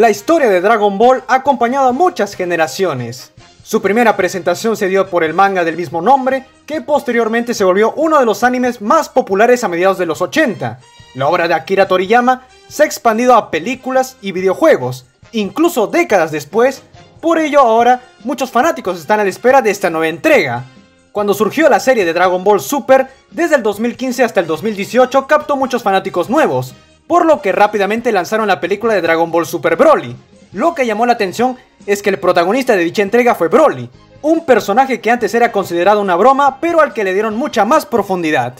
La historia de Dragon Ball ha acompañado a muchas generaciones. Su primera presentación se dio por el manga del mismo nombre, que posteriormente se volvió uno de los animes más populares a mediados de los 80. La obra de Akira Toriyama se ha expandido a películas y videojuegos, incluso décadas después, por ello ahora muchos fanáticos están a la espera de esta nueva entrega. Cuando surgió la serie de Dragon Ball Super, desde el 2015 hasta el 2018 captó muchos fanáticos nuevos, por lo que rápidamente lanzaron la película de Dragon Ball Super Broly. Lo que llamó la atención es que el protagonista de dicha entrega fue Broly, un personaje que antes era considerado una broma, pero al que le dieron mucha más profundidad.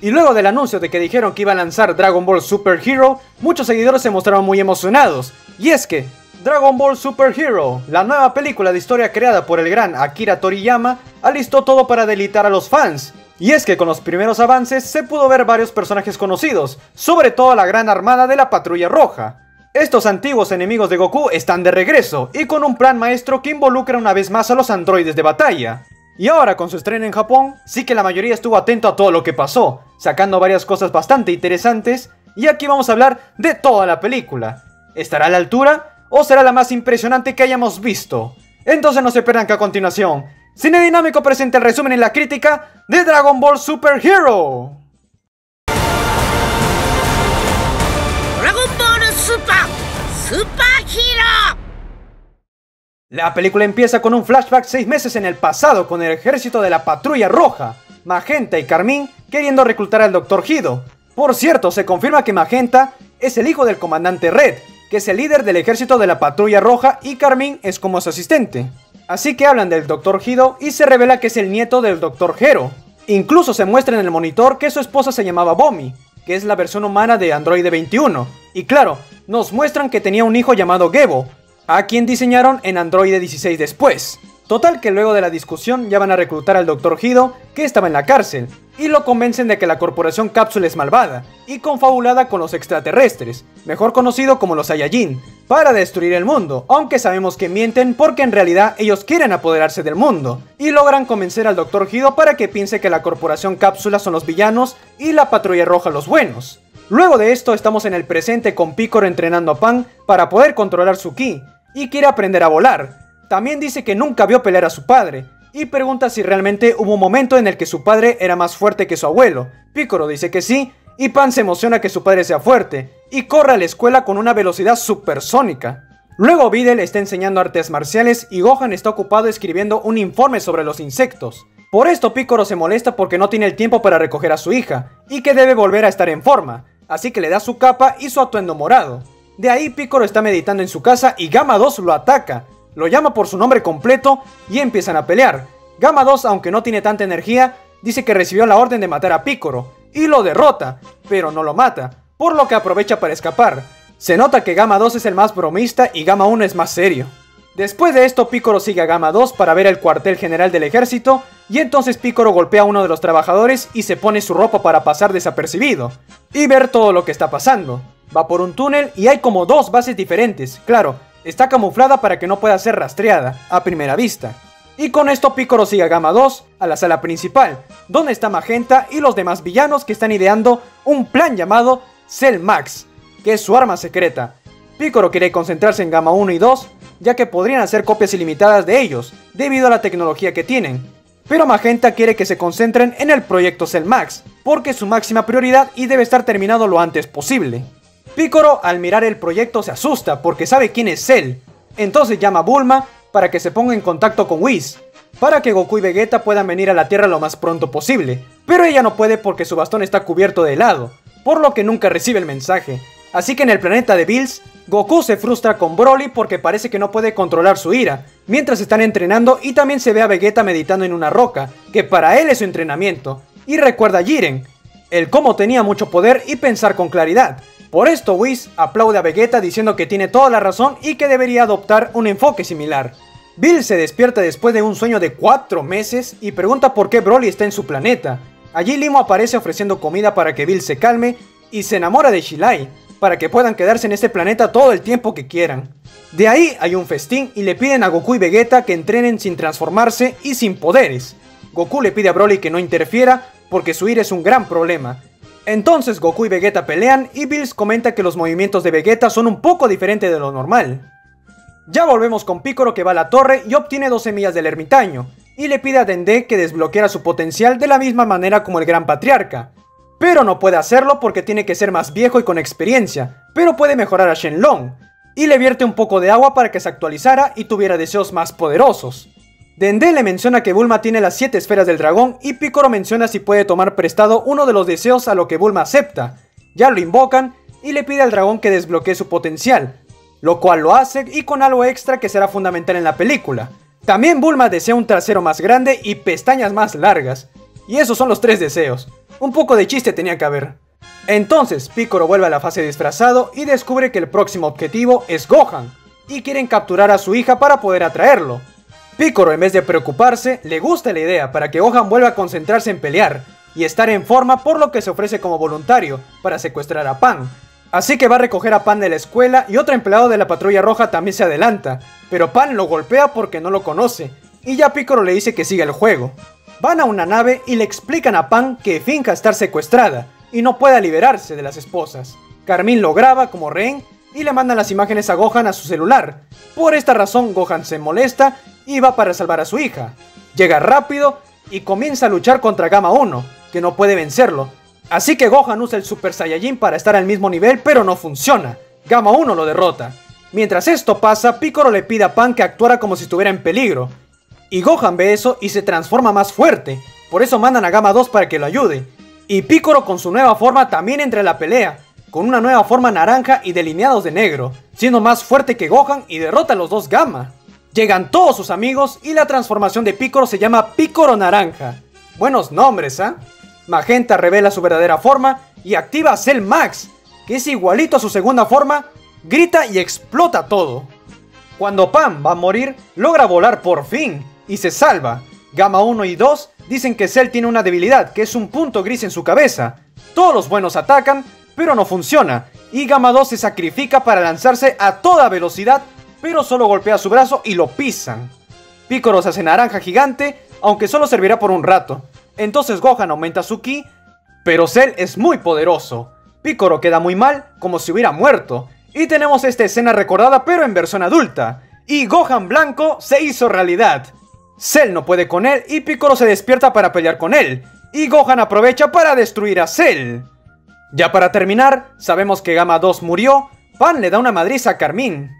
Y luego del anuncio de que dijeron que iba a lanzar Dragon Ball Super Hero, muchos seguidores se mostraron muy emocionados. Y es que, Dragon Ball Super Hero, la nueva película de historia creada por el gran Akira Toriyama, alistó todo para delitar a los fans. Y es que con los primeros avances se pudo ver varios personajes conocidos, sobre todo la gran armada de la Patrulla Roja. Estos antiguos enemigos de Goku están de regreso y con un plan maestro que involucra una vez más a los androides de batalla. Y ahora con su estreno en Japón, sí que la mayoría estuvo atento a todo lo que pasó, sacando varias cosas bastante interesantes, y aquí vamos a hablar de toda la película. ¿Estará a la altura o será la más impresionante que hayamos visto? Entonces no se pierdan que a continuación, Cine Dinámico presenta el resumen y la crítica de Dragon Ball Super Hero. Dragon Ball Super Super Hero La película empieza con un flashback seis meses en el pasado con el ejército de la Patrulla Roja, Magenta y Carmín queriendo reclutar al Dr. Hido. Por cierto, se confirma que Magenta es el hijo del comandante Red, que es el líder del ejército de la Patrulla Roja y Carmín es como su asistente. Así que hablan del Dr. Hido y se revela que es el nieto del Dr. Hero. Incluso se muestra en el monitor que su esposa se llamaba Bomi, que es la versión humana de Android 21. Y claro, nos muestran que tenía un hijo llamado Gebo, a quien diseñaron en Android 16 después. Total que luego de la discusión ya van a reclutar al Dr. Hido, que estaba en la cárcel, y lo convencen de que la corporación Cápsula es malvada y confabulada con los extraterrestres, mejor conocido como los Saiyajin, para destruir el mundo, aunque sabemos que mienten porque en realidad ellos quieren apoderarse del mundo, y logran convencer al Dr. Hido para que piense que la corporación Cápsula son los villanos y la Patrulla Roja los buenos. Luego de esto estamos en el presente con Picoro entrenando a Pan para poder controlar su ki, y quiere aprender a volar, también dice que nunca vio pelear a su padre, y pregunta si realmente hubo un momento en el que su padre era más fuerte que su abuelo. Piccolo dice que sí, y Pan se emociona que su padre sea fuerte, y corre a la escuela con una velocidad supersónica. Luego Videl está enseñando artes marciales y Gohan está ocupado escribiendo un informe sobre los insectos. Por esto Piccolo se molesta porque no tiene el tiempo para recoger a su hija, y que debe volver a estar en forma, así que le da su capa y su atuendo morado. De ahí Piccolo está meditando en su casa y Gamma 2 lo ataca, lo llama por su nombre completo y empiezan a pelear. Gamma 2, aunque no tiene tanta energía, dice que recibió la orden de matar a Piccolo y lo derrota, pero no lo mata, por lo que aprovecha para escapar. Se nota que Gamma 2 es el más bromista y Gamma 1 es más serio. Después de esto, Piccolo sigue a Gamma 2 para ver el cuartel general del ejército, y entonces Piccolo golpea a uno de los trabajadores y se pone su ropa para pasar desapercibido, y ver todo lo que está pasando. Va por un túnel y hay como dos bases diferentes, claro, está camuflada para que no pueda ser rastreada a primera vista. Y con esto Piccolo sigue a Gamma 2 a la sala principal, donde está Magenta y los demás villanos que están ideando un plan llamado Cell Max, que es su arma secreta. Piccolo quiere concentrarse en Gamma 1 y 2, ya que podrían hacer copias ilimitadas de ellos, debido a la tecnología que tienen. Pero Magenta quiere que se concentren en el proyecto Cell Max, porque es su máxima prioridad y debe estar terminado lo antes posible. Piccolo al mirar el proyecto se asusta porque sabe quién es Cell. Entonces llama a Bulma para que se ponga en contacto con Whis, para que Goku y Vegeta puedan venir a la Tierra lo más pronto posible. Pero ella no puede porque su bastón está cubierto de helado, por lo que nunca recibe el mensaje. Así que en el planeta de Bills, Goku se frustra con Broly porque parece que no puede controlar su ira, mientras están entrenando y también se ve a Vegeta meditando en una roca, que para él es su entrenamiento, y recuerda a Jiren, el cómo tenía mucho poder y pensar con claridad, por esto Whis aplaude a Vegeta diciendo que tiene toda la razón y que debería adoptar un enfoque similar. Bill se despierta después de un sueño de 4 meses y pregunta por qué Broly está en su planeta. Allí Limo aparece ofreciendo comida para que Bill se calme y se enamora de Shilai, para que puedan quedarse en este planeta todo el tiempo que quieran. De ahí hay un festín y le piden a Goku y Vegeta que entrenen sin transformarse y sin poderes. Goku le pide a Broly que no interfiera porque su ira es un gran problema, Entonces Goku y Vegeta pelean y Bills comenta que los movimientos de Vegeta son un poco diferentes de lo normal. Ya volvemos con Piccolo que va a la torre y obtiene dos semillas del ermitaño, y le pide a Dende que desbloqueara su potencial de la misma manera como el gran patriarca. Pero no puede hacerlo porque tiene que ser más viejo y con experiencia, pero puede mejorar a Shenlong, y le vierte un poco de agua para que se actualizara y tuviera deseos más poderosos. Dende le menciona que Bulma tiene las 7 esferas del dragón y Piccolo menciona si puede tomar prestado uno de los deseos a lo que Bulma acepta. Ya lo invocan y le pide al dragón que desbloquee su potencial, lo cual lo hace y con algo extra que será fundamental en la película. También Bulma desea un trasero más grande y pestañas más largas. Y esos son los tres deseos. Un poco de chiste tenía que haber. Entonces, Piccolo vuelve a la fase disfrazado y descubre que el próximo objetivo es Gohan, y quieren capturar a su hija para poder atraerlo. Piccolo, en vez de preocuparse, le gusta la idea para que Gohan vuelva a concentrarse en pelear y estar en forma por lo que se ofrece como voluntario para secuestrar a Pan, Así que va a recoger a Pan de la escuela y otro empleado de la patrulla roja también se adelanta, pero Pan lo golpea porque no lo conoce, y ya Piccolo le dice que siga el juego. Van a una nave y le explican a Pan que finja estar secuestrada y no pueda liberarse de las esposas. Carmín lo graba como rehén y le mandan las imágenes a Gohan a su celular. Por esta razón Gohan se molesta y va para salvar a su hija. Llega rápido y comienza a luchar contra Gamma 1, que no puede vencerlo, Así que Gohan usa el Super Saiyajin para estar al mismo nivel, pero no funciona. Gamma 1 lo derrota. Mientras esto pasa, Piccolo le pide a Pan que actuara como si estuviera en peligro. Y Gohan ve eso y se transforma más fuerte. Por eso mandan a Gamma 2 para que lo ayude. Y Piccolo con su nueva forma también entra en la pelea, con una nueva forma naranja y delineados de negro, siendo más fuerte que Gohan y derrota a los dos Gamma. Llegan todos sus amigos y la transformación de Piccolo se llama Piccolo Naranja. Buenos nombres, ¿ah? Magenta revela su verdadera forma y activa Cell Max, que es igualito a su segunda forma, grita y explota todo. Cuando Pam va a morir, logra volar por fin y se salva. Gamma 1 y 2 dicen que Cell tiene una debilidad, que es un punto gris en su cabeza. Todos los buenos atacan, pero no funciona, y Gamma 2 se sacrifica para lanzarse a toda velocidad, pero solo golpea su brazo y lo pisan. Piccolo se hace naranja gigante, aunque solo servirá por un rato. Entonces Gohan aumenta su ki, pero Cell es muy poderoso. Piccolo queda muy mal, como si hubiera muerto. Y tenemos esta escena recordada pero en versión adulta. Y Gohan blanco se hizo realidad. Cell no puede con él y Piccolo se despierta para pelear con él. Y Gohan aprovecha para destruir a Cell. Ya para terminar, sabemos que Gamma 2 murió, Pan le da una madriza a Carmín.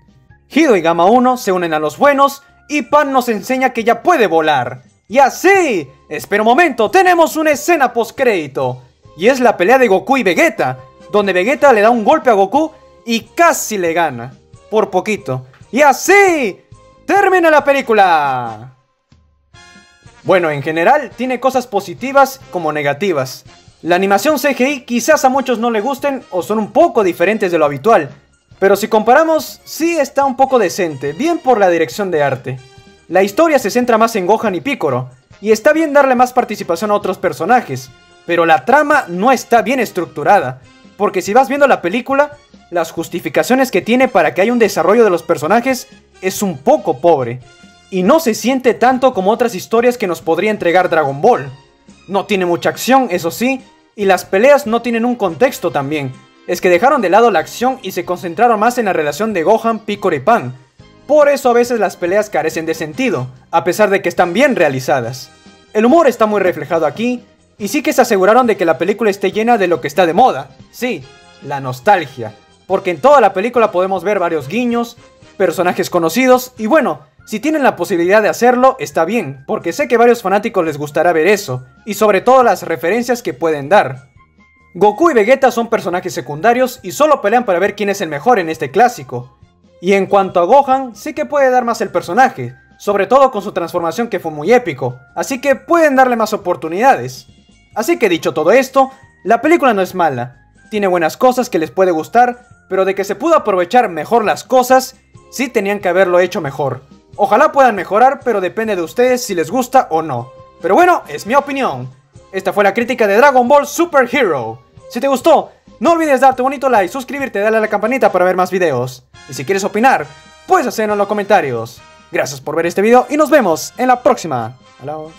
Hido y Gamma 1 se unen a los buenos y Pan nos enseña que ya puede volar. Y así, espera un momento, tenemos una escena post-crédito. Y es la pelea de Goku y Vegeta, donde Vegeta le da un golpe a Goku y casi le gana. Por poquito. Y así, termina la película. Bueno, en general tiene cosas positivas como negativas. La animación CGI quizás a muchos no le gusten o son un poco diferentes de lo habitual. Pero si comparamos, sí está un poco decente, bien por la dirección de arte. La historia se centra más en Gohan y Piccolo, y está bien darle más participación a otros personajes, pero la trama no está bien estructurada, porque si vas viendo la película, las justificaciones que tiene para que haya un desarrollo de los personajes es un poco pobre, y no se siente tanto como otras historias que nos podría entregar Dragon Ball. No tiene mucha acción, eso sí, y las peleas no tienen un contexto también. Es que dejaron de lado la acción y se concentraron más en la relación de Gohan, Piccolo y Pan, por eso a veces las peleas carecen de sentido, a pesar de que están bien realizadas. El humor está muy reflejado aquí, y sí que se aseguraron de que la película esté llena de lo que está de moda. Sí, la nostalgia. Porque en toda la película podemos ver varios guiños, personajes conocidos, y bueno, si tienen la posibilidad de hacerlo, está bien, porque sé que varios fanáticos les gustará ver eso, y sobre todo las referencias que pueden dar. Goku y Vegeta son personajes secundarios y solo pelean para ver quién es el mejor en este clásico, y en cuanto a Gohan, sí que puede dar más el personaje, sobre todo con su transformación que fue muy épico, así que pueden darle más oportunidades. Así que dicho todo esto, la película no es mala, tiene buenas cosas que les puede gustar, pero de que se pudo aprovechar mejor las cosas, sí tenían que haberlo hecho mejor. Ojalá puedan mejorar, pero depende de ustedes si les gusta o no. Pero bueno, es mi opinión. Esta fue la crítica de Dragon Ball Super Hero. Si te gustó, no olvides darte un bonito like, suscribirte, darle a la campanita para ver más videos. Y si quieres opinar, puedes hacerlo en los comentarios. Gracias por ver este video y nos vemos en la próxima. Adiós.